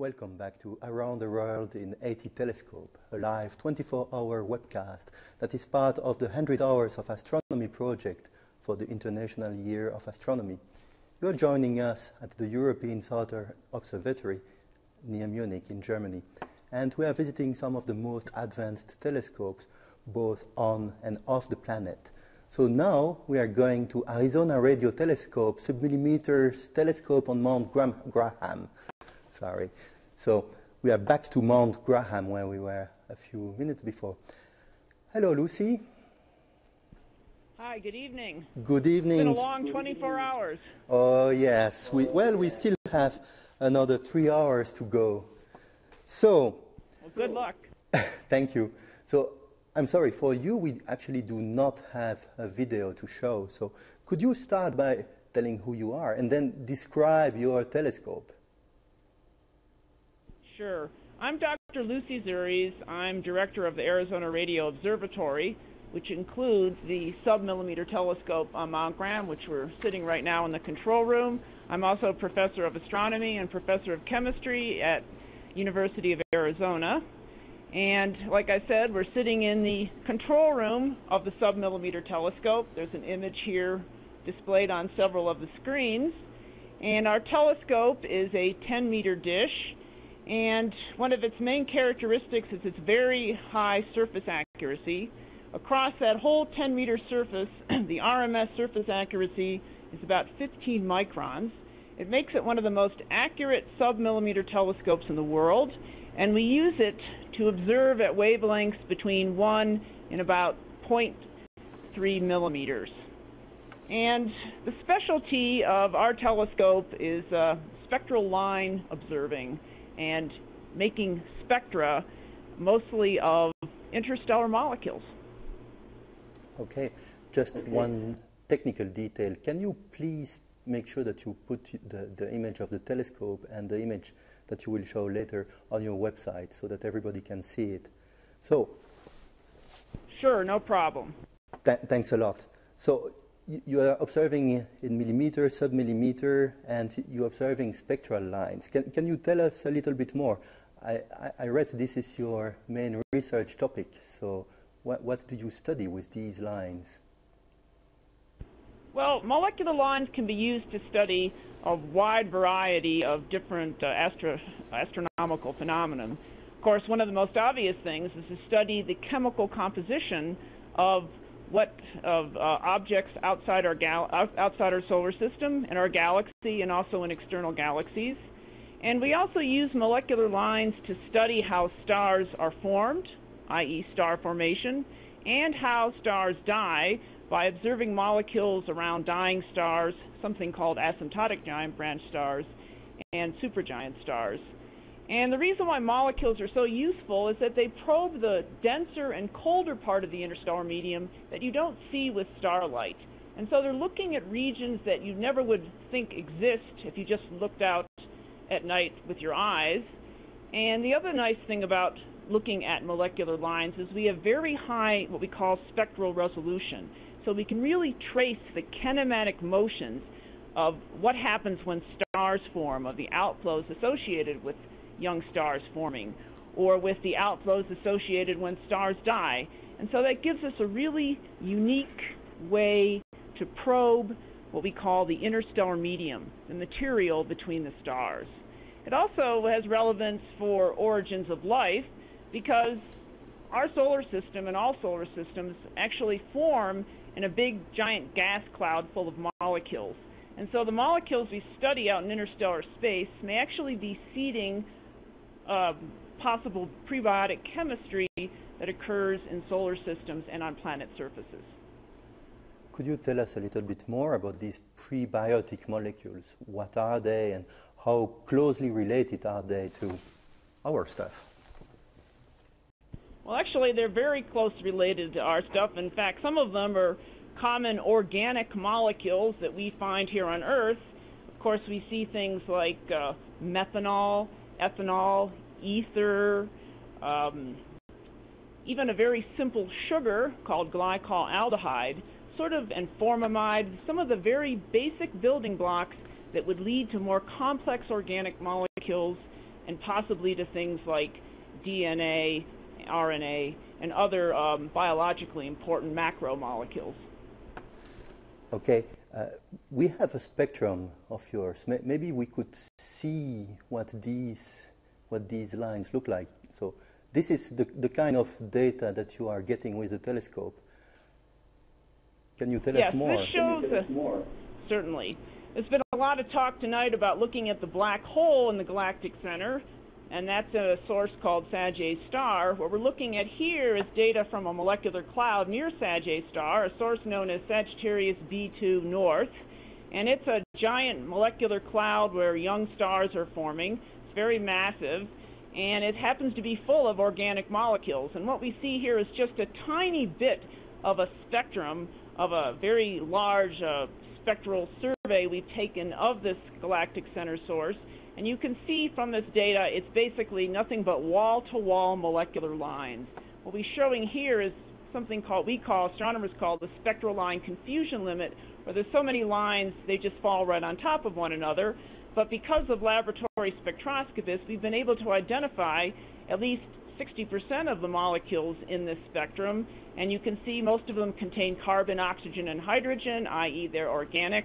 Welcome back to Around the World in 80 Telescope, a live 24-hour webcast that is part of the 100 Hours of Astronomy project for the International Year of Astronomy. You're joining us at the European Southern Observatory near Munich in Germany, and we are visiting some of the most advanced telescopes both on and off the planet. So now we are going to Arizona Radio Telescope, submillimeters telescope on Mount Graham. Sorry. So we are back to Mount Graham where we were a few minutes before. Hello, Lucy. Hi, good evening. Good evening. It's been a long 24 hours. Oh, yes. We, well, we still have another three hours to go. So. Well, good luck. thank you. So, I'm sorry, for you, we actually do not have a video to show. So, could you start by telling who you are and then describe your telescope? Sure. I'm Dr. Lucy Ziurys. I'm director of the Arizona Radio Observatory, which includes the submillimeter telescope on Mount Graham, which we're sitting right now in the control room. I'm also a professor of astronomy and professor of chemistry at University of Arizona. And like I said, we're sitting in the control room of the submillimeter telescope. There's an image here displayed on several of the screens. And our telescope is a 10 meter dish and one of its main characteristics is its very high surface accuracy. Across that whole 10 meter surface, the RMS surface accuracy is about 15 microns. It makes it one of the most accurate submillimeter telescopes in the world, and we use it to observe at wavelengths between 1 and about 0.3 millimeters. And the specialty of our telescope is uh, spectral line observing and making spectra mostly of interstellar molecules. Okay, just okay. one technical detail. Can you please make sure that you put the, the image of the telescope and the image that you will show later on your website so that everybody can see it? So, sure, no problem. Th thanks a lot. So, you are observing in millimeter, submillimeter, and you're observing spectral lines. Can, can you tell us a little bit more? I, I, I read this is your main research topic, so what, what do you study with these lines? Well, molecular lines can be used to study a wide variety of different uh, astro astronomical phenomena. Of course, one of the most obvious things is to study the chemical composition of what of uh, objects outside our gal- outside our solar system and our galaxy and also in external galaxies. And we also use molecular lines to study how stars are formed, i.e. star formation, and how stars die by observing molecules around dying stars, something called asymptotic giant branch stars, and supergiant stars. And the reason why molecules are so useful is that they probe the denser and colder part of the interstellar medium that you don't see with starlight. And so they're looking at regions that you never would think exist if you just looked out at night with your eyes. And the other nice thing about looking at molecular lines is we have very high, what we call spectral resolution. So we can really trace the kinematic motions of what happens when stars form, of the outflows associated with young stars forming, or with the outflows associated when stars die. And so that gives us a really unique way to probe what we call the interstellar medium, the material between the stars. It also has relevance for origins of life because our solar system and all solar systems actually form in a big giant gas cloud full of molecules. And so the molecules we study out in interstellar space may actually be seeding uh, possible prebiotic chemistry that occurs in solar systems and on planet surfaces. Could you tell us a little bit more about these prebiotic molecules? What are they and how closely related are they to our stuff? Well, actually, they're very closely related to our stuff. In fact, some of them are common organic molecules that we find here on Earth. Of course, we see things like uh, methanol, ethanol, ether, um, even a very simple sugar called glycolaldehyde, sort of, and formamide, some of the very basic building blocks that would lead to more complex organic molecules and possibly to things like DNA, RNA, and other um, biologically important macromolecules. Okay, uh, we have a spectrum of yours. maybe we could see what these, what these lines look like. So this is the, the kind of data that you are getting with the telescope. Can you tell yes, us more? This shows us more? Certainly. There's been a lot of talk tonight about looking at the black hole in the galactic center, and that's a source called Sag star. What we're looking at here is data from a molecular cloud near Sag star, a source known as Sagittarius B2 North. And it's a giant molecular cloud where young stars are forming. It's very massive, and it happens to be full of organic molecules. And what we see here is just a tiny bit of a spectrum of a very large uh, spectral survey we've taken of this galactic center source. And you can see from this data, it's basically nothing but wall-to-wall molecular lines. What we're showing here is something called we call astronomers call the spectral line confusion limit, where there's so many lines they just fall right on top of one another. But because of laboratory spectroscopists, we've been able to identify at least 60% of the molecules in this spectrum, and you can see most of them contain carbon, oxygen, and hydrogen, i.e. they're organic